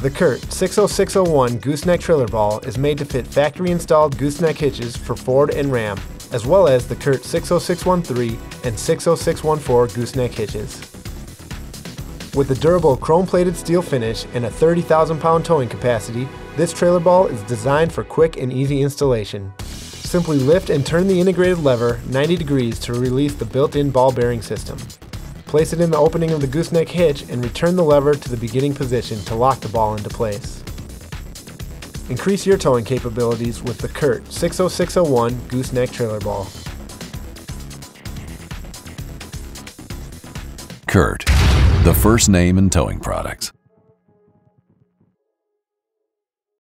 The Curt 60601 gooseneck trailer ball is made to fit factory installed gooseneck hitches for Ford and Ram, as well as the Curt 60613 and 60614 gooseneck hitches. With a durable chrome plated steel finish and a 30,000 pound towing capacity, this trailer ball is designed for quick and easy installation. Simply lift and turn the integrated lever 90 degrees to release the built-in ball bearing system. Place it in the opening of the gooseneck hitch and return the lever to the beginning position to lock the ball into place. Increase your towing capabilities with the Curt 60601 gooseneck trailer ball. Curt, the first name in towing products.